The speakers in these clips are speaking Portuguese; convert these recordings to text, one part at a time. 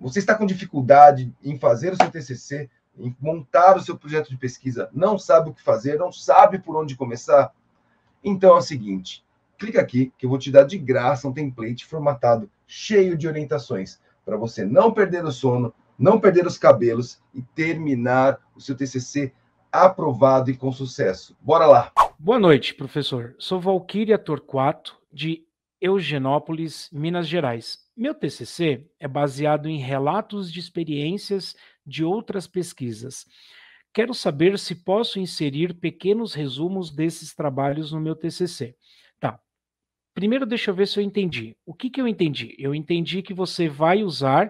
Você está com dificuldade em fazer o seu TCC, em montar o seu projeto de pesquisa, não sabe o que fazer, não sabe por onde começar? Então é o seguinte, clica aqui que eu vou te dar de graça um template formatado cheio de orientações para você não perder o sono, não perder os cabelos e terminar o seu TCC aprovado e com sucesso. Bora lá! Boa noite, professor. Sou Valquíria Torquato, de Eugenópolis, Minas Gerais. Meu TCC é baseado em relatos de experiências de outras pesquisas. Quero saber se posso inserir pequenos resumos desses trabalhos no meu TCC. Tá. Primeiro, deixa eu ver se eu entendi. O que, que eu entendi? Eu entendi que você vai usar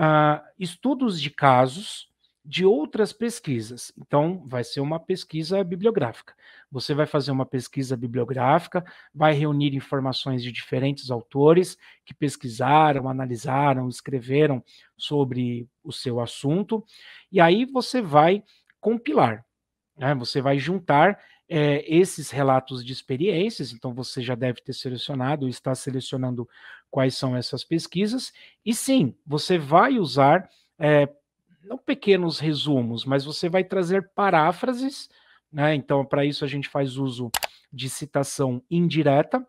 uh, estudos de casos de outras pesquisas. Então, vai ser uma pesquisa bibliográfica. Você vai fazer uma pesquisa bibliográfica, vai reunir informações de diferentes autores que pesquisaram, analisaram, escreveram sobre o seu assunto, e aí você vai compilar. Né? Você vai juntar é, esses relatos de experiências, então você já deve ter selecionado, está selecionando quais são essas pesquisas, e sim, você vai usar. É, não pequenos resumos, mas você vai trazer paráfrases, né? Então, para isso a gente faz uso de citação indireta.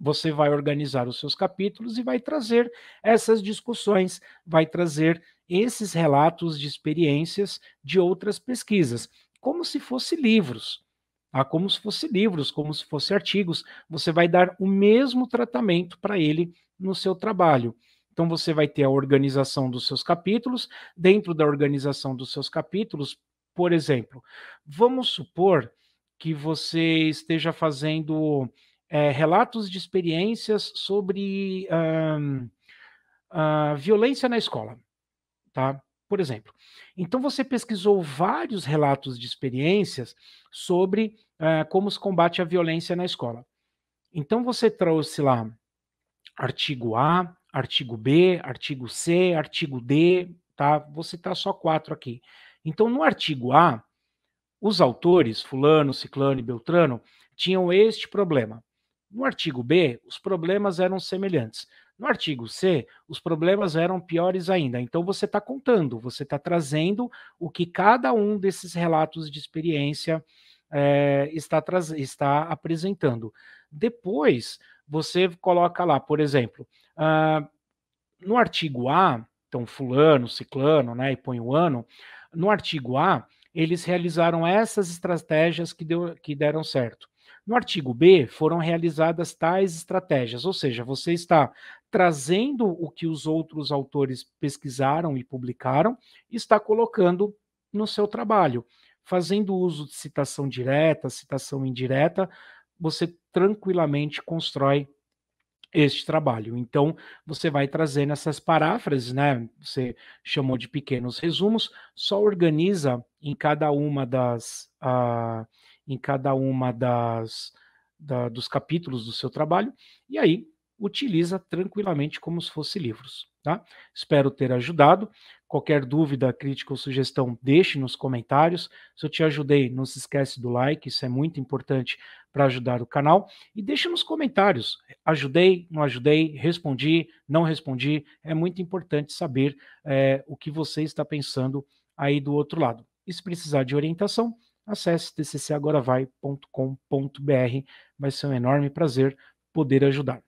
Você vai organizar os seus capítulos e vai trazer essas discussões, vai trazer esses relatos de experiências de outras pesquisas, como se fossem livros. Tá? Como se fossem livros, como se fossem artigos, você vai dar o mesmo tratamento para ele no seu trabalho. Então você vai ter a organização dos seus capítulos. Dentro da organização dos seus capítulos, por exemplo, vamos supor que você esteja fazendo é, relatos de experiências sobre uh, violência na escola, tá? Por exemplo. Então você pesquisou vários relatos de experiências sobre uh, como se combate a violência na escola. Então você trouxe lá artigo A, artigo B, artigo C, artigo D, tá? Vou citar só quatro aqui. Então, no artigo A, os autores, fulano, ciclano e beltrano, tinham este problema. No artigo B, os problemas eram semelhantes. No artigo C, os problemas eram piores ainda. Então, você está contando, você está trazendo o que cada um desses relatos de experiência é, está, está apresentando. Depois, você coloca lá, por exemplo, uh, no artigo A, então fulano, ciclano, né, e põe o ano, no artigo A, eles realizaram essas estratégias que, deu, que deram certo. No artigo B, foram realizadas tais estratégias, ou seja, você está trazendo o que os outros autores pesquisaram e publicaram e está colocando no seu trabalho. Fazendo uso de citação direta, citação indireta, você tranquilamente constrói este trabalho. Então, você vai trazendo essas paráfrases, né? Você chamou de pequenos resumos, só organiza em cada uma das uh, em cada uma das da, dos capítulos do seu trabalho e aí utiliza tranquilamente como se fosse livros. Tá? Espero ter ajudado. Qualquer dúvida, crítica ou sugestão, deixe nos comentários. Se eu te ajudei, não se esquece do like, isso é muito importante para ajudar o canal. E deixe nos comentários. Ajudei, não ajudei, respondi, não respondi. É muito importante saber é, o que você está pensando aí do outro lado. E se precisar de orientação, acesse tccagoravai.com.br. Vai ser um enorme prazer poder ajudar.